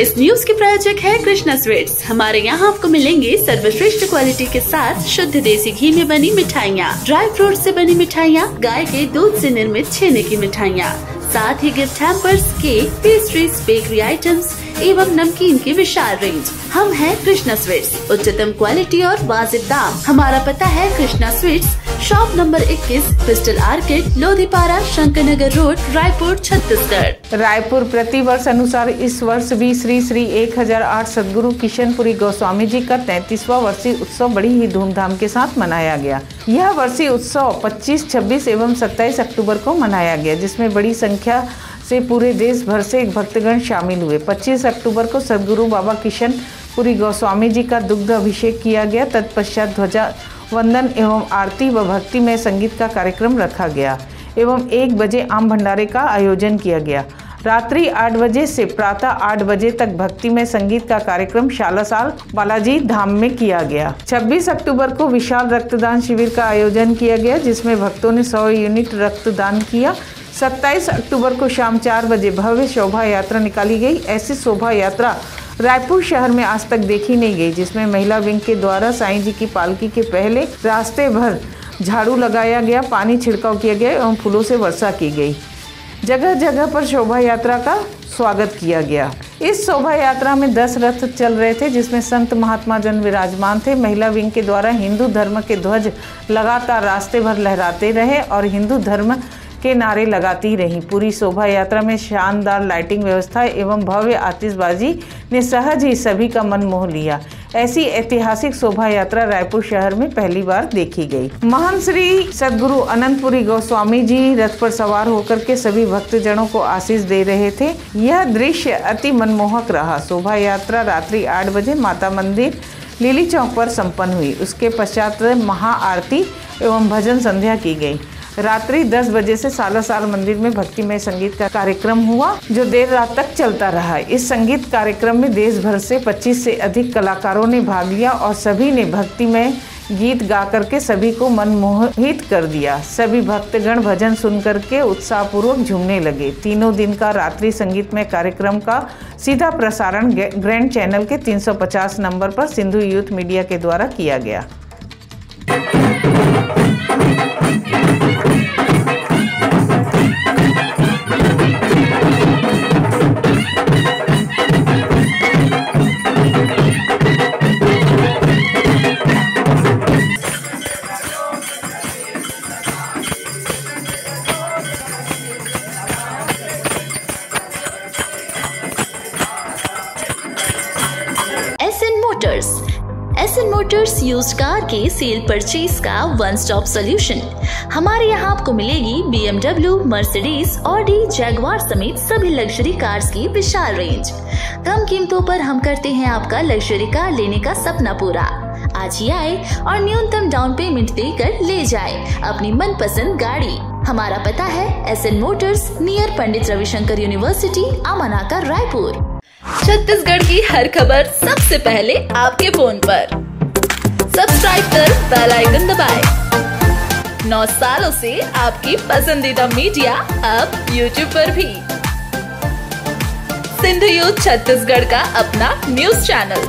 इस न्यूज़ के प्रायोजक है कृष्णा स्वीट्स। हमारे यहाँ आपको मिलेंगे सर्वश्रेष्ठ क्वालिटी के साथ शुद्ध देसी घी में बनी मिठाइयाँ। ड्राई फ्रूट से बनी मिठाइयाँ, गाय के दूध से निर्मित छेने की मिठाइयाँ। साथ ही gift hampers cake pastries bakery items एवं नमकीन की विशाल रेंज हम हैं कृष्णा स्वीट्स। उच्चतम क्वालिटी और वाजिब दाम। हमारा पता है Krishna sweets shop number 21 crystal orchid Lodhipara Shankar Nagar road Raipur Chhattisgarh. Raipur प्रति वर्ष अनुसार इस वर्ष भी श्री श्री 1008 सदगुरु किशनपुरी गोस्वामी जी का तैतीसवा वर्षीय उत्सव बड़ी ही धूमधाम के साथ मनाया गया। यह वर्षीय उत्सव 25, 26 एवं 27 अक्टूबर को मनाया गया जिसमें बड़ी संख्या से पूरे देश भर से भक्तगण शामिल हुए। 25 अक्टूबर को सदगुरु बाबा किशन पुरी गोस्वामी जी का दुग्ध अभिषेक किया गया। तत्पश्चात ध्वजा वंदन एवं आरती व भक्ति में संगीत का कार्यक्रम रखा गया एवं एक बजे आम भंडारे का आयोजन किया गया। रात्रि आठ बजे से प्रातः आठ बजे तक भक्ति में संगीत का कार्यक्रम शाला साल बालाजी धाम में किया गया। 26 अक्टूबर को विशाल रक्तदान शिविर का आयोजन किया गया, जिसमें भक्तों ने 100 यूनिट रक्तदान किया। 27 अक्टूबर को शाम चार बजे भव्य शोभा यात्रा निकाली गई। ऐसी शोभा यात्रा रायपुर शहर में आज तक देखी नहीं गई, जिसमें महिला विंग के द्वारा साईं जी की पालकी के पहले रास्ते भर झाड़ू लगाया गया, पानी छिड़काव किया गया एवं फूलों से वर्षा की गई। जगह जगह पर शोभा यात्रा का स्वागत किया गया। इस शोभा यात्रा में दस रथ चल रहे थे, जिसमें संत महात्मा जन विराजमान थे। महिला विंग के द्वारा हिंदू धर्म के ध्वज लगातार रास्ते भर लहराते रहे और हिंदू धर्म के नारे लगाती रहीं। पूरी शोभा यात्रा में शानदार लाइटिंग व्यवस्था एवं भव्य आतिशबाजी ने सहज ही सभी का मन मोह लिया। ऐसी ऐतिहासिक शोभा यात्रा रायपुर शहर में पहली बार देखी गई। महान श्री सदगुरु अनंतपुरी गोस्वामी जी रथ पर सवार होकर के सभी भक्तजनों को आशीष दे रहे थे। यह दृश्य अति मनमोहक रहा। शोभा यात्रा रात्रि आठ बजे माता मंदिर लिली चौक पर संपन्न हुई। उसके पश्चात महाआरती एवं भजन संध्या की गई। रात्रि 10 बजे से साला साल मंदिर में भक्तिमय संगीत का कार्यक्रम हुआ, जो देर रात तक चलता रहा। इस संगीत कार्यक्रम में देश भर से 25 से अधिक कलाकारों ने भाग लिया और सभी ने भक्तिमय गीत गा करके सभी को मनमोहित कर दिया। सभी भक्तगण भजन सुन करके उत्साहपूर्वक झूमने लगे। तीनों दिन का रात्रि संगीत में कार्यक्रम का सीधा प्रसारण ग्रैंड चैनल के 350 नंबर पर सिंधु यूथ मीडिया के द्वारा किया गया। Motors S N motors use car के सेल परचेज का वन स्टॉप सोल्यूशन हमारे यहाँ आपको मिलेगी बी एमडब्ल्यू मर्सिडीज और डी जैगवार समेत सभी लग्जरी कार्स की विशाल रेंज कम कीमतों पर हम करते हैं आपका लग्जरी कार लेने का सपना पूरा. आज ही आए और न्यूनतम डाउन पेमेंट देकर ले जाए अपनी मनपसंद गाड़ी. हमारा पता है S N motors near Pandit Ravishankar university Amanaka Raipur. Chhattisgarh की हर खबर सबसे पहले आपके फ़ोन पर। सब्सक्राइब कर बेल आइकन दबाएँ। नौ सालों से आपकी पसंदीदा मीडिया अब यूट्यूब पर भी। सिंधु यूथ छत्तीसगढ़ का अपना न्यूज़ चैनल